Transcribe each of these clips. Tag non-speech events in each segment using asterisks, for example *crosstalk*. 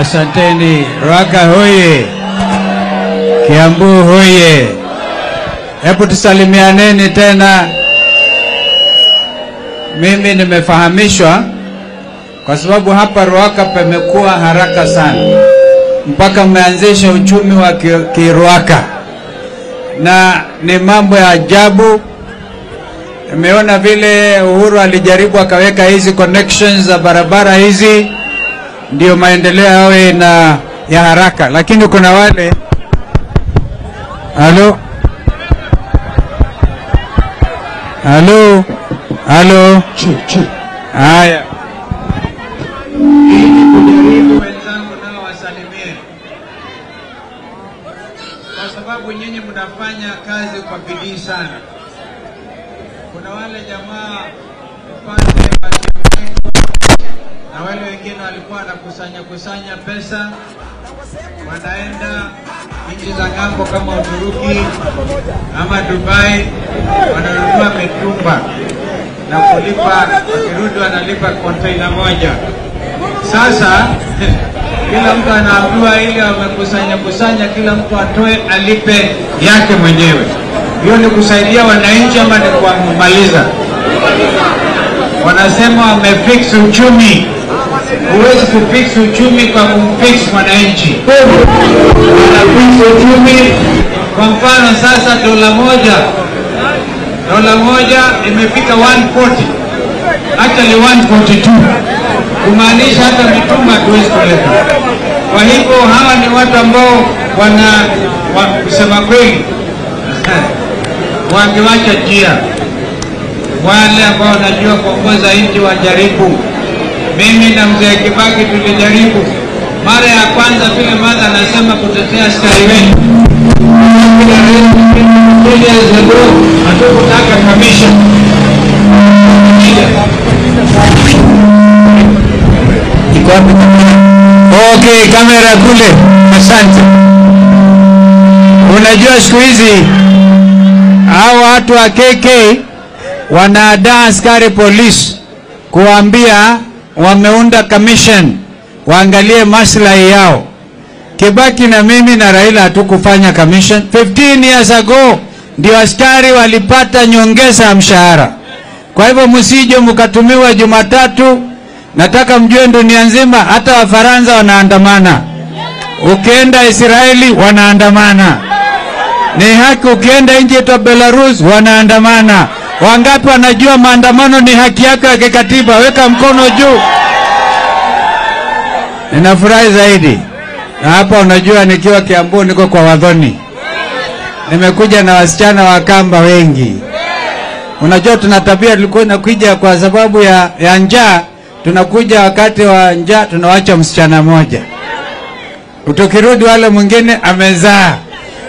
Asanteni. Raka hoye! Kiambu hoye! Hebu tusalimianeni tena. Mimi nimefahamishwa kwa sababu hapa Ruaka pamekuwa haraka sana, mpaka mmeanzisha uchumi wa ki- Kiruaka na ni mambo ya ajabu. Nimeona vile Uhuru alijaribu akaweka hizi connections za barabara hizi ndio maendeleo yawe na ya haraka, lakini kuna wale halo? Halo? Halo, haya ili wenzangu nao wasalimie, kwa sababu nyinyi mnafanya kazi kwa bidii sana. Kuna wale jamaa upande wa na wale wengine walikuwa wanakusanya kusanya pesa, wanaenda nchi za ng'ambo kama Uturuki ama Dubai, wananunua mitumba na kulipa, wakirudi wanalipa konteina moja. Sasa *laughs* kila mtu anaambiwa ile wamekusanya kusanya, kila mtu atoe alipe yake mwenyewe. Hiyo ni kusaidia wananchi ama ni kuwamaliza? Wanasema wamefix uchumi. Huwezi kufix uchumi kwa kumfix mwananchi. Wanafix uchumi. Kwa mfano sasa, dola moja dola moja imefika 140 actually 142 kumaanisha hata mitumba hatuwezi kuleta. Kwa hivyo hawa ni watu ambao wana wa, kusema kweli *laughs* wangewacha njia wale ambao wanajua kuongoza nchi wajaribu. Mimi na mzee Kibaki tulijaribu mara ya kwanza, vile mada anasema kutetea askari wetu hatukutaka kabisa Okay, kamera kule. Asante. Unajua siku hizi wa KK wanaadaa askari polisi kuwaambia wameunda commission waangalie maslahi yao. Kibaki na mimi na Raila hatukufanya commission. 15 years ago ndio askari walipata nyongeza ya mshahara. Kwa hivyo msije mkatumiwa Jumatatu. Nataka mjue dunia nzima, hata Wafaransa wanaandamana. Ukienda Israeli wanaandamana. Ni haki. Ukienda nchi yetu Belarus wanaandamana. Wangapi wanajua maandamano ni haki yako ya kikatiba? Weka mkono juu. Ninafurahi zaidi na hapa, unajua nikiwa Kiambu niko kwa Wadhoni, nimekuja na wasichana wa Kamba wengi. Unajua tuna tabia, tulikuwa nakuja kwa sababu ya, ya njaa. Tunakuja wakati wa njaa, tunawacha msichana moja, tukirudi wale mwingine amezaa.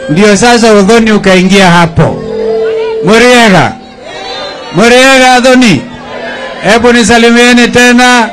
Ndio sasa udhoni ukaingia hapo. Muriega, Muriega Adhoni, hebu nisalimieni tena.